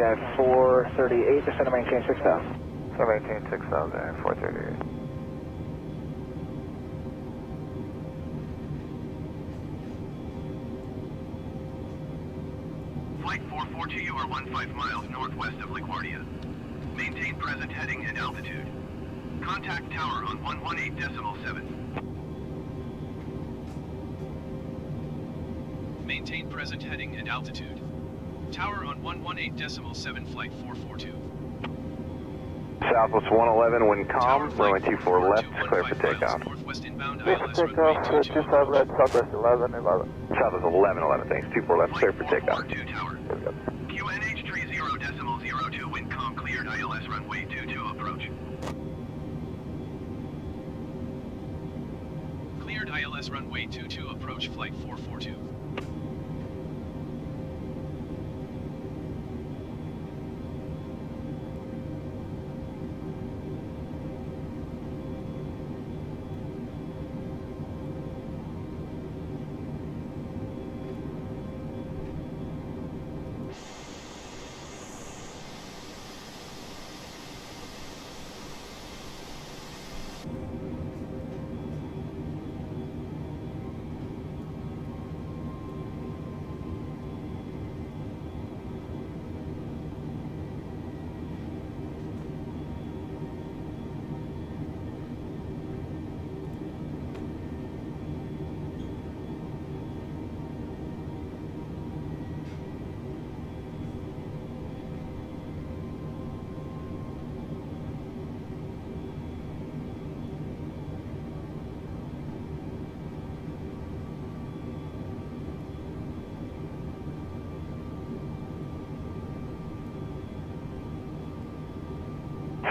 At 438, descend to maintain 6000. So maintain 6000 at 438. Flight 442, you are 15 miles northwest of LaGuardia. Maintain present heading and altitude. Contact tower on 118.7. Maintain present heading and altitude. Tower on 118.7 flight 442. Southwest 111, wind calm, runway 24 left, clear for takeoff. Northwest inbound Clear for ILS runway takeoff, uh, 22. 25 left, southwest 11, 11. Southwest 11, 11, thanks. 24 left, clear for takeoff. 442 tower. QNH 30.02, wind calm cleared ILS runway 22 approach. Cleared ILS runway 22 approach flight 442.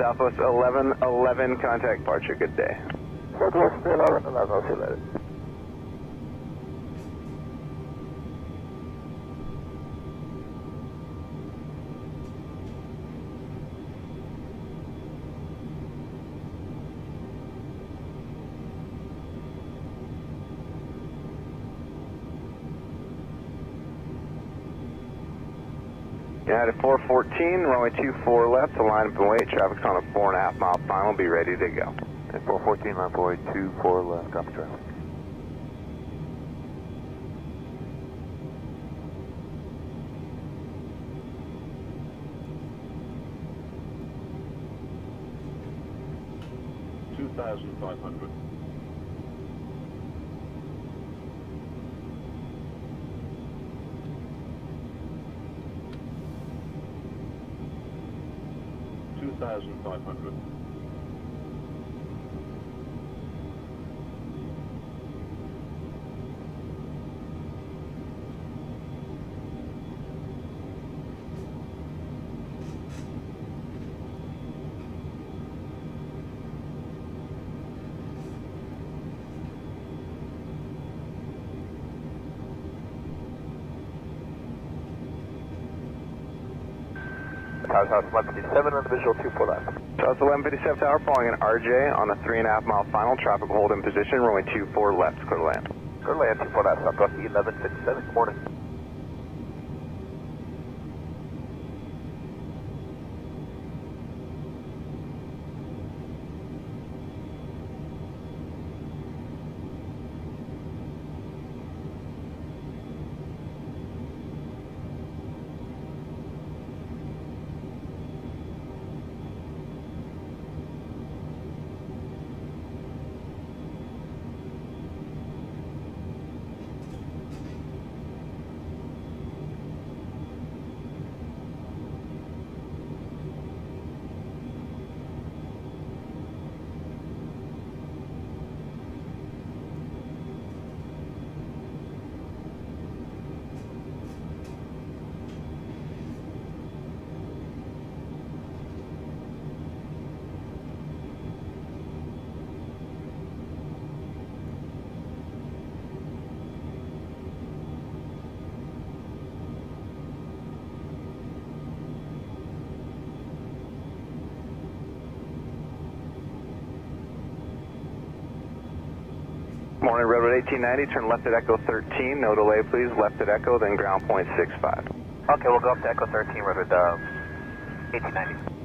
Southwest 11, 11, contact departure, good day. Southwest 11, 11, I'll see you later. United 414, runway 24 left, to line up and wait. Traffic's on a four and a half mile final, be ready to go. And 414, line boy, 24 left, copy traffic. Two thousand five hundred. Two thousand five Tower South 157 on the visual, 24 left. Southwest 1157 Tower, following an RJ on a three and a half mile final. Traffic hold in position, runway 24 left, clear to land. Clear land, 24 left, Southwest 1157, morning. Morning, Redwood 1890, turn left at Echo 13, no delay please, left at Echo, then ground point 65. Okay, we'll go up to Echo 13, Redwood, uh, 1890.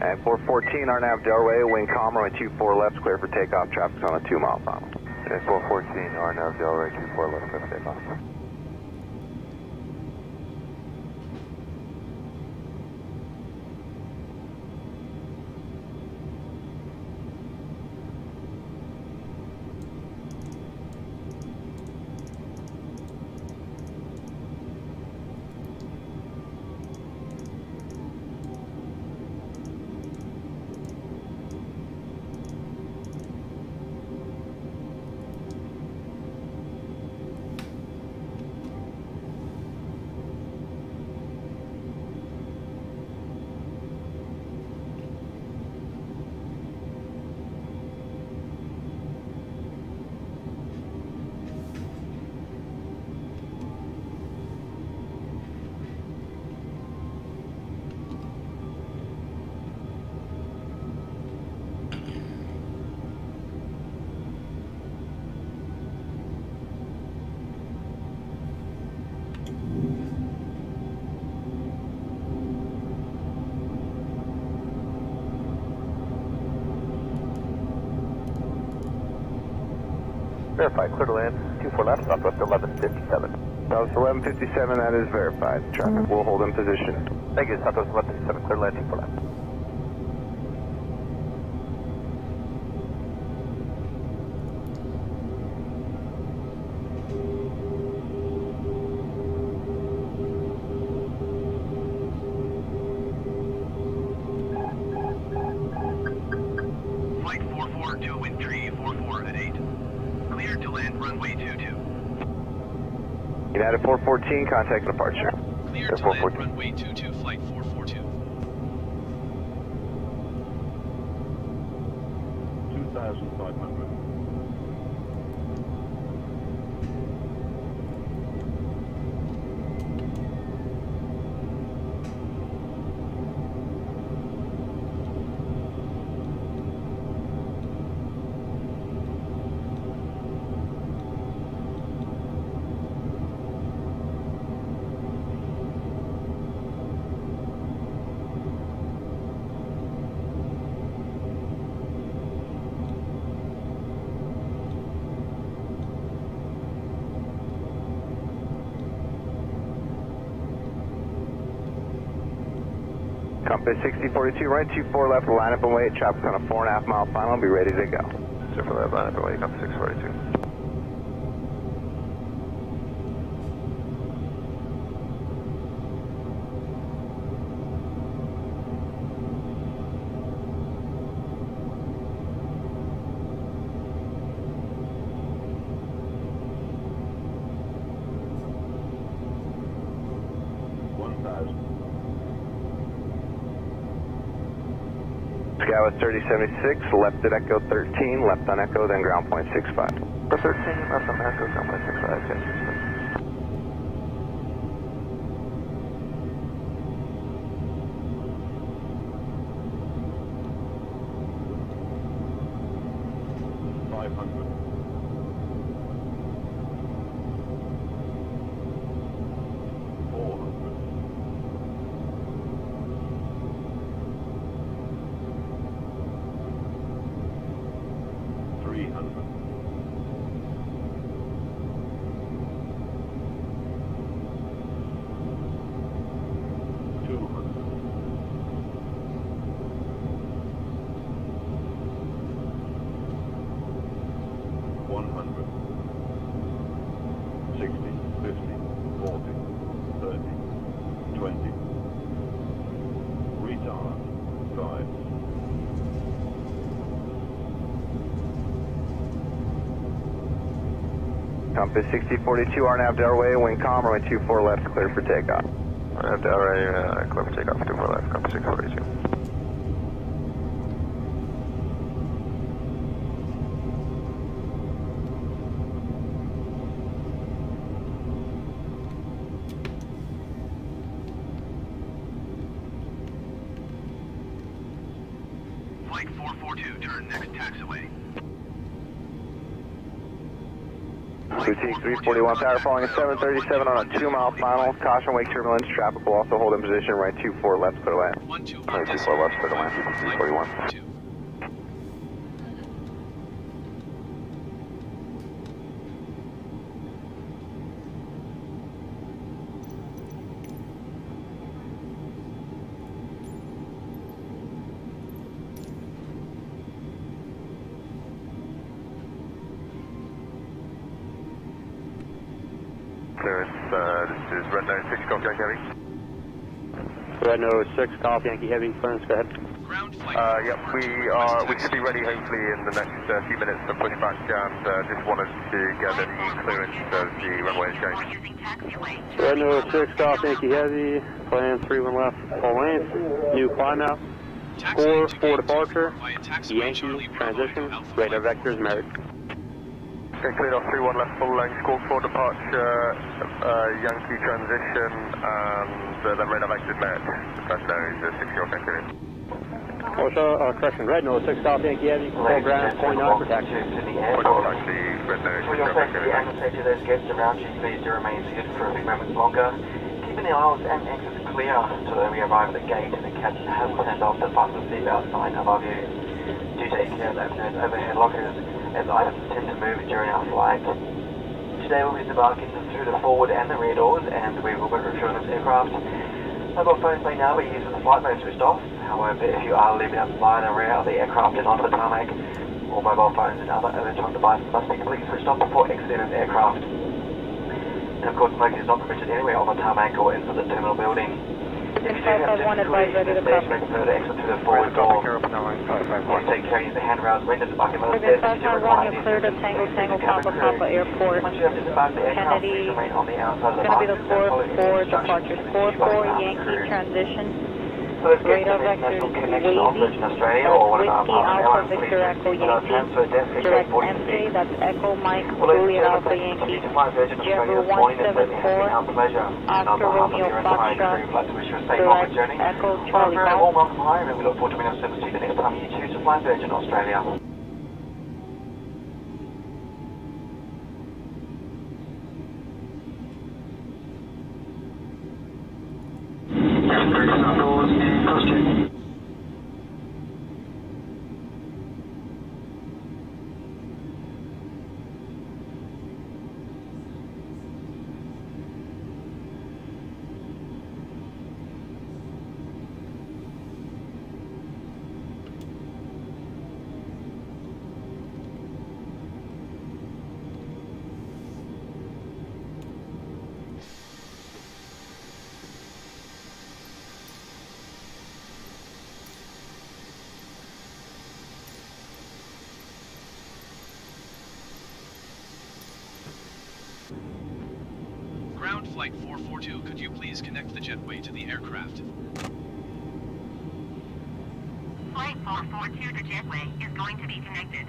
And 414, RNAV Delray, wing com, runway 24 left, clear for takeoff, traffic's on a 2 mile final. And 414, RNAV Delray 24 left, clear for takeoff. Verified, clear to land, 24 left, southwest 1157. Southwest 1157, that is verified. Traffic mm. will hold in position. Thank you, southwest 1157, clear to land, 24 left. United 414, contact departure. Clear Air to land 414. runway 22, flight 442. 2,500. Compass 6042, right 24 left, line up and wait. Traffic's on a 4.5 mile final, be ready to go. Sir, for that line up and wait, Compass 642. Scout 3076, left at Echo 13, left on Echo, then ground point 65. For 13, left on Echo, ground point 65, change Five hundred. Compass 6042 RNAV Delray, wind calm, runway 24 left, clear for takeoff. RNAV Delray, uh, clear for takeoff, 24 left, Compass 6042. Flight 442, turn next taxiway. Boutique 341 power falling at 737 on a 2 mile final. Caution wake turbulence. Traffic will also hold in position right 24 left clear land. One two Alright, two four left, clear land, 341. Clearance, uh, this is Red Nose 6 Golf Yankee Heavy. Red Nose 6, Golf Yankee Heavy, clearance, go ahead. Ground flight. Uh, yep, we are, we should be ready hopefully in the next uh, few minutes for pushback and uh, just wanted to get any clearance as the runway is going. Red Nose 6, Golf Yankee Heavy, plan 31 left, full length, new climb out, Taxi score to for gate departure, two via taxiway Yankee, Charlie transition, radar Flight vectors merit. Okay, cleared off 31 left full length, score for departure, uh, Yankee transition, and uh, then radar vector merit. Red Nose uh, 6 Golf Yankee Heavy. Also, uh, correction, Red Nose 6, Golf Yankee Heavy, full ground, point nine for taxi. Point of taxi, Red Nose 6 For your Golf Yankee and Heavy. the safety of those guests around you, please do remain seated for a few moments longer. Keeping the aisles and exits clear until we arrive at the gate and the captain has turned off the fasten seatbelt sign above you. Do take care of open those overhead lockers as items tend to move during our flight. Today we'll be disembarking through the forward and the rear doors and we will be refueling this aircraft. Mobile phones may now be used with the flight mode switched off. However, if you are leaving by the rear of the aircraft and onto the tarmac, all mobile phones and other electronic devices must be completely switched off before exiting the aircraft. And of course, smoking is not permitted anywhere on the tarmac or inside the terminal building. If you do have difficulty in the station, make exit through the forward door. Please take care of the handrails, windows, bucket list, Again, if you do 1, you're clear to assistance, Tango please Tango speak to cabin Papa. Papa Airport. Once you have disembarked the aircraft, Kennedy, please remain on the outside of the It's going to be the and follow 4-4 departure. issued by 4-4 Yankee transition. For those guests Radar in the International Connection on. Virgin Australia or one of our Whiskey partner airlines, please Victor Echo proceed to our Yankee. transfer desk at Direct gate 46. MJ, that's Echo Mike Well, ladies and Juliet gentlemen, Alpha thank you Yankee. to fly Virgin Jeffrey Australia this morning. It certainly has been 174, our pleasure. And on Oscar behalf of Romeo your Foxtrot, crew, we'd like you a safe onward journey. Echo Charlie very warm welcome home and we look forward to being of service to you the next time you choose to fly Virgin Australia. Ground flight 442, could you please connect the jetway to the aircraft? Flight 442 to Jetway is going to be connected.